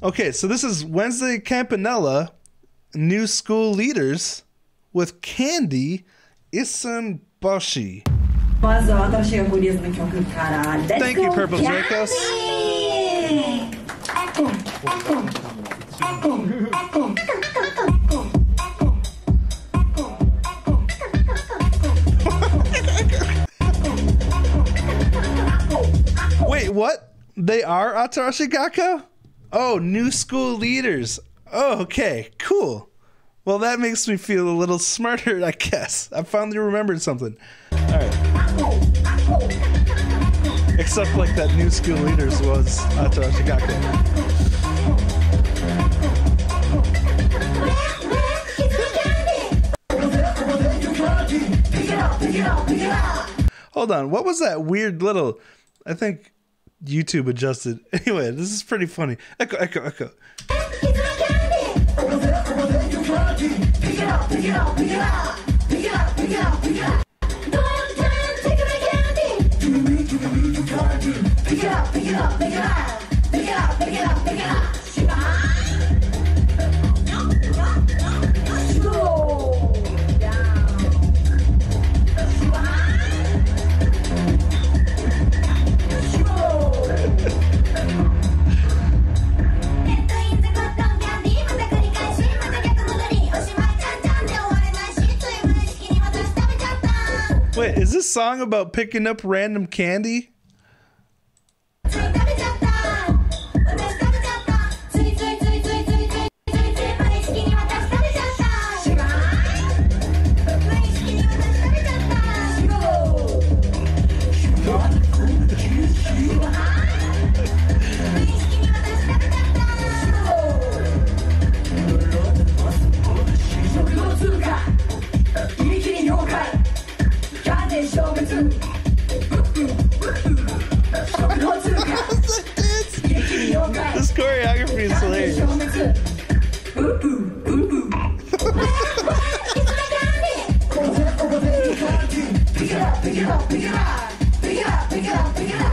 Okay, so this is Wednesday Campanella, new school leaders with Candy Issunboshi. Thank you, Purple Dracos. Wait, what? They are Atarashii Gakko? Oh, new school leaders. Oh, okay, cool. Well, that makes me feel a little smarter, I guess. I finally remembered something. All right. Except like that new school leaders was Atarashii Gakko. Hold on, what was that weird little? I think YouTube adjusted. Anyway, this is pretty funny. Echo, echo, echo. Wait, is this song about picking up random candy?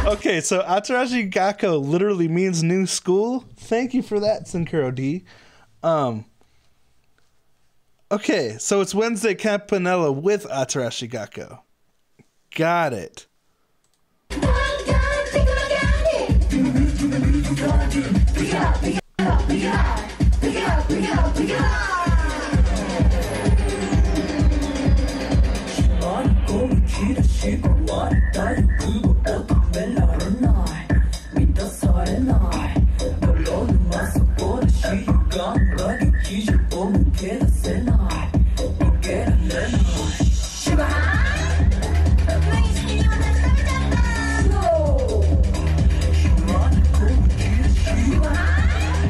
Okay, so Atarashii Gakko literally means new school. Thank you for that, Sinkuro D. Um. Okay, so it's Wednesday Campanella with Atarashii Gakko. Got it.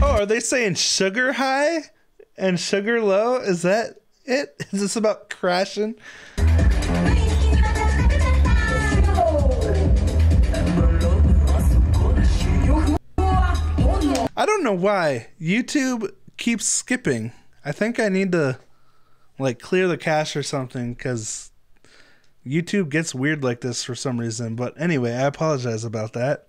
Oh, are they saying sugar high and sugar low? Is that it? Is this about crashing? I don't know why YouTube keeps skipping. I think I need to like clear the cache or something because YouTube gets weird like this for some reason. But anyway, I apologize about that.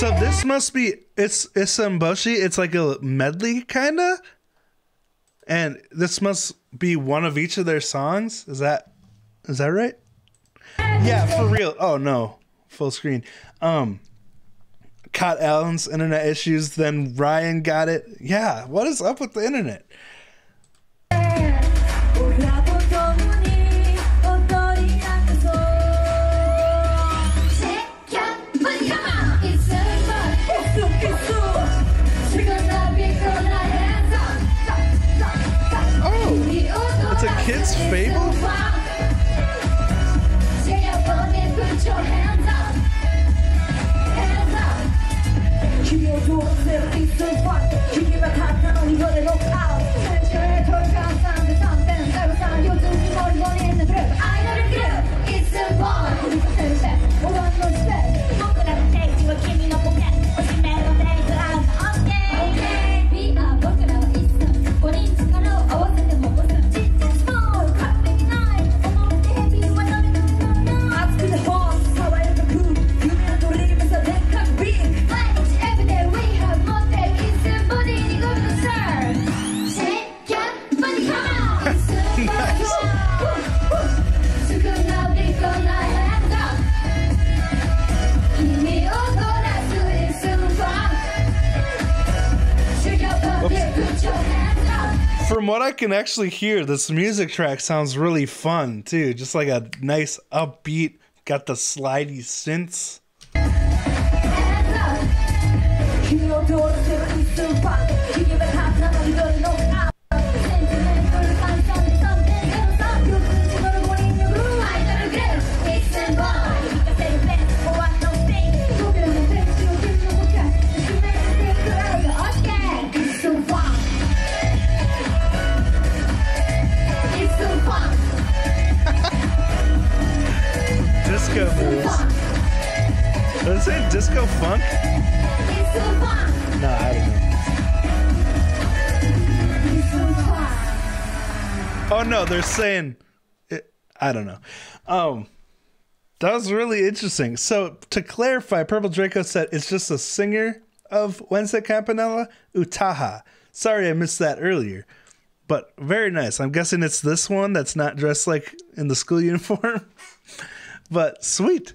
So this must be it's Issunboshi. It's like a medley kinda. And this must be one of each of their songs. Is that is that right? Yeah, for real. Oh no. Full screen. Um caught Alan's internet issues, then Ryan got it. Yeah, what is up with the internet? What I can actually hear, this music track sounds really fun too. Just like a nice upbeat, got the slidey synths. Disco. Does it say disco funk? No, I don't know. Oh no, they're saying it, I don't know. Um that was really interesting. So to clarify, Purple Draco said it's just a singer of Wednesday Campanella, Utaha. Sorry I missed that earlier. But very nice. I'm guessing it's this one that's not dressed like in the school uniform. But sweet.